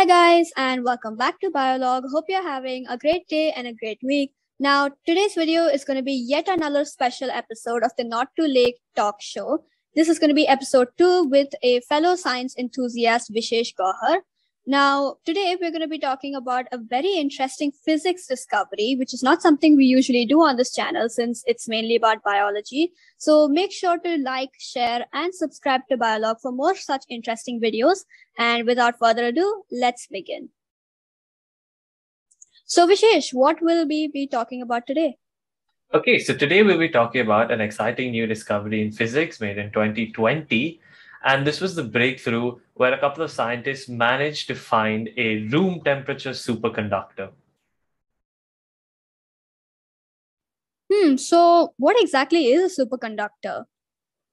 Hi, guys, and welcome back to Biologue. Hope you're having a great day and a great week. Now, today's video is going to be yet another special episode of the Not Too Late talk show. This is going to be episode two with a fellow science enthusiast, Vishesh Gohar. Now, today we're going to be talking about a very interesting physics discovery, which is not something we usually do on this channel since it's mainly about biology. So make sure to like, share, and subscribe to Biologue for more such interesting videos. And without further ado, let's begin. So, Vishesh, what will we be talking about today? Okay, so today we'll be talking about an exciting new discovery in physics made in 2020 and this was the breakthrough where a couple of scientists managed to find a room temperature superconductor. Hmm, so what exactly is a superconductor?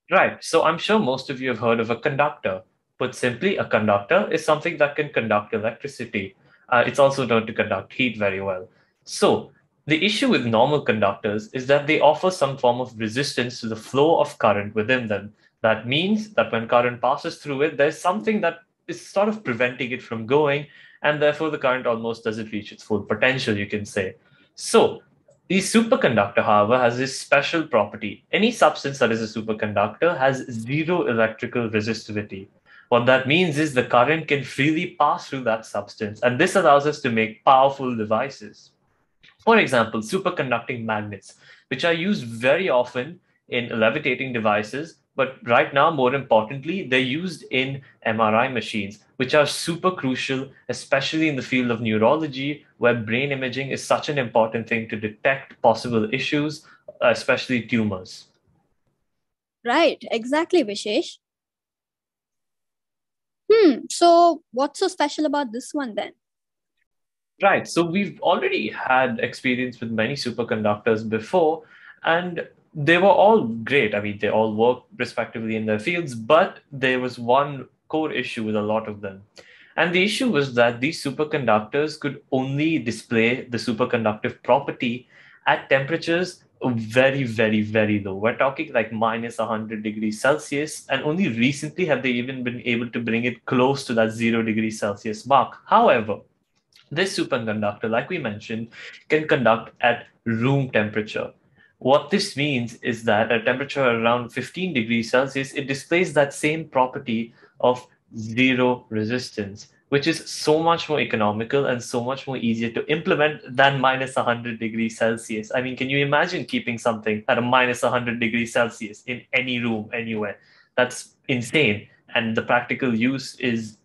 Right, so I'm sure most of you have heard of a conductor. Put simply, a conductor is something that can conduct electricity. Uh, it's also known to conduct heat very well. So, the issue with normal conductors is that they offer some form of resistance to the flow of current within them. That means that when current passes through it, there's something that is sort of preventing it from going, and therefore the current almost doesn't reach its full potential, you can say. So, the superconductor, however, has this special property. Any substance that is a superconductor has zero electrical resistivity. What that means is the current can freely pass through that substance, and this allows us to make powerful devices. For example, superconducting magnets, which are used very often in levitating devices but right now, more importantly, they're used in MRI machines, which are super crucial, especially in the field of neurology, where brain imaging is such an important thing to detect possible issues, especially tumors. Right, exactly, Vishesh. Hmm, so what's so special about this one then? Right, so we've already had experience with many superconductors before, and they were all great. I mean, they all work respectively in their fields, but there was one core issue with a lot of them. And the issue was that these superconductors could only display the superconductive property at temperatures very, very, very low. We're talking like minus 100 degrees Celsius, and only recently have they even been able to bring it close to that zero degrees Celsius mark. However, this superconductor, like we mentioned, can conduct at room temperature. What this means is that at a temperature around 15 degrees Celsius, it displays that same property of zero resistance, which is so much more economical and so much more easier to implement than minus 100 degrees Celsius. I mean, can you imagine keeping something at a minus 100 degrees Celsius in any room, anywhere? That's insane. And the practical use is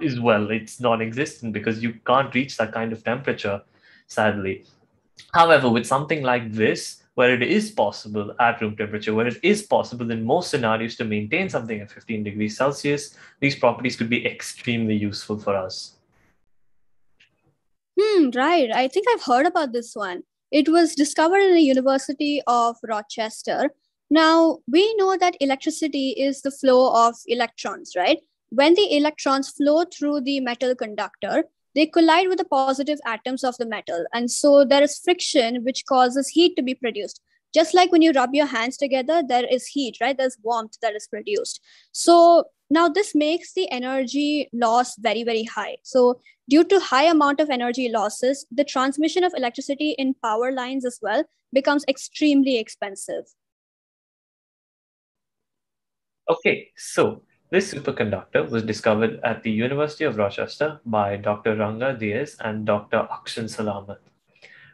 is well, it's non-existent because you can't reach that kind of temperature, sadly. However, with something like this, where it is possible at room temperature, where it is possible in most scenarios to maintain something at 15 degrees Celsius, these properties could be extremely useful for us. Hmm, right. I think I've heard about this one. It was discovered in the University of Rochester. Now, we know that electricity is the flow of electrons, right? When the electrons flow through the metal conductor, they collide with the positive atoms of the metal. And so there is friction, which causes heat to be produced. Just like when you rub your hands together, there is heat, right? There's warmth that is produced. So now this makes the energy loss very, very high. So due to high amount of energy losses, the transmission of electricity in power lines as well becomes extremely expensive. Okay, so this superconductor was discovered at the University of Rochester by Dr. Ranga Dias and Dr. Ashkan Salamat.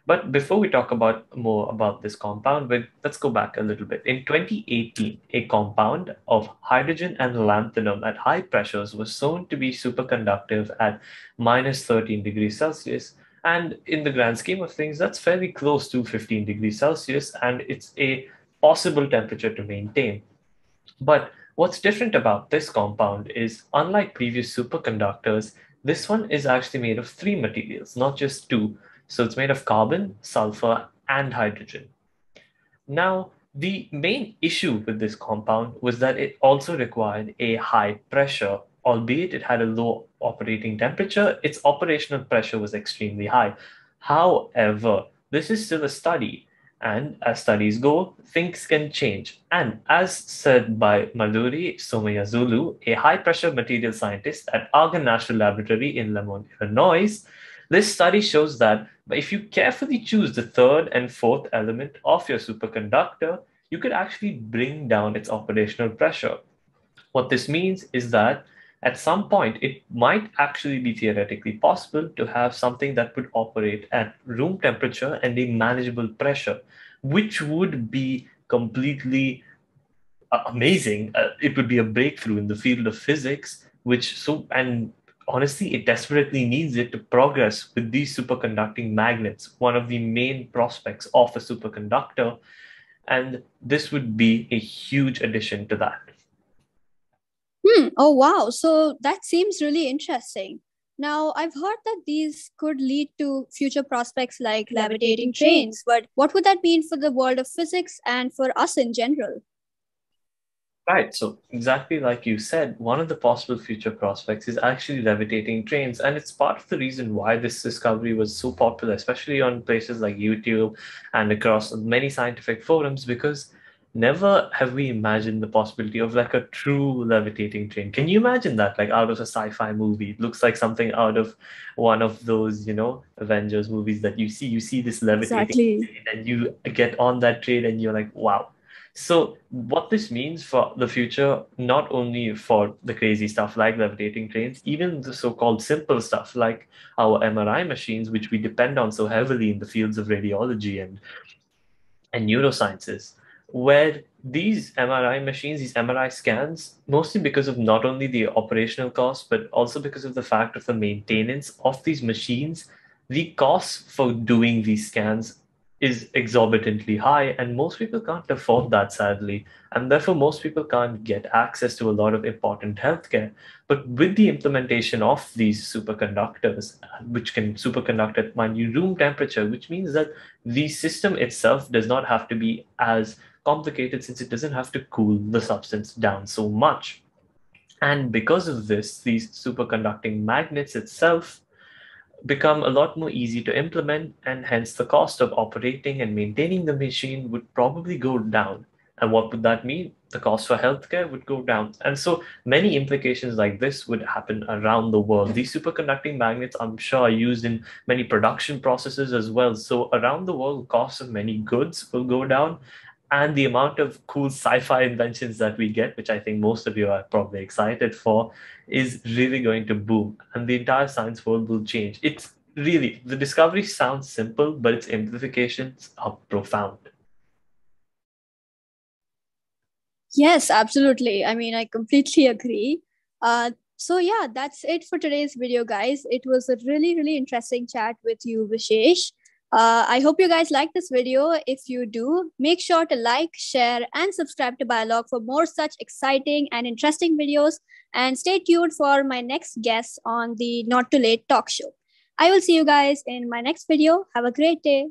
But before we talk about more about this compound, let's go back a little bit. In 2018, a compound of hydrogen and lanthanum at high pressures was shown to be superconductive at minus 13 degrees Celsius. And in the grand scheme of things, that's fairly close to 15 degrees Celsius, and it's a possible temperature to maintain. But What's different about this compound is, unlike previous superconductors, this one is actually made of three materials, not just two. So it's made of carbon, sulfur, and hydrogen. Now, the main issue with this compound was that it also required a high pressure, albeit it had a low operating temperature, its operational pressure was extremely high. However, this is still a study And as studies go, things can change. And as said by Maddury Somayazulu, a high pressure material scientist at Argonne National Laboratory in Lemont, Illinois, this study shows that if you carefully choose the third and fourth element of your superconductor, you could actually bring down its operational pressure. What this means is that at some point, it might actually be theoretically possible to have something that would operate at room temperature and a manageable pressure, which would be completely uh, amazing. Uh, it would be a breakthrough in the field of physics, which so, and honestly, it desperately needs it to progress with these superconducting magnets, one of the main prospects of a superconductor. And this would be a huge addition to that. Hmm. Oh, wow. So that seems really interesting. Now, I've heard that these could lead to future prospects like levitating trains, but what would that mean for the world of physics and for us in general? Right. So, exactly like you said, one of the possible future prospects is actually levitating trains. And it's part of the reason why this discovery was so popular, especially on places like YouTube and across many scientific forums, because never have we imagined the possibility of like a true levitating train. Can you imagine that? Like out of a sci-fi movie. It looks like something out of one of those, you know, Avengers movies that you see. You see this levitating exactly. train and you get on that train and you're like, wow. So what this means for the future, not only for the crazy stuff like levitating trains, even the so-called simple stuff like our MRI machines, which we depend on so heavily in the fields of radiology and and neurosciences where these MRI machines, these MRI scans, mostly because of not only the operational cost, but also because of the fact of the maintenance of these machines, the cost for doing these scans is exorbitantly high, and most people can't afford that, sadly. And therefore, most people can't get access to a lot of important healthcare. But with the implementation of these superconductors, which can superconduct at minute room temperature, which means that the system itself does not have to be as complicated since it doesn't have to cool the substance down so much. And because of this, these superconducting magnets itself become a lot more easy to implement, and hence the cost of operating and maintaining the machine would probably go down. And what would that mean? The cost for healthcare would go down. And so many implications like this would happen around the world. These superconducting magnets, I'm sure, are used in many production processes as well. So around the world, costs of many goods will go down and the amount of cool sci-fi inventions that we get which i think most of you are probably excited for is really going to boom. And the entire science world will change. It's really the discovery sounds simple but its implications are profound. Yes absolutely. I mean i completely agree. Uh, so yeah that's it for today's video guys. It was a really really interesting chat with you vishesh uh, I hope you guys like this video. If you do, make sure to like, share, and subscribe to Biologue for more such exciting and interesting videos. And stay tuned for my next guest on the Not Too Late talk show. I will see you guys in my next video. Have a great day.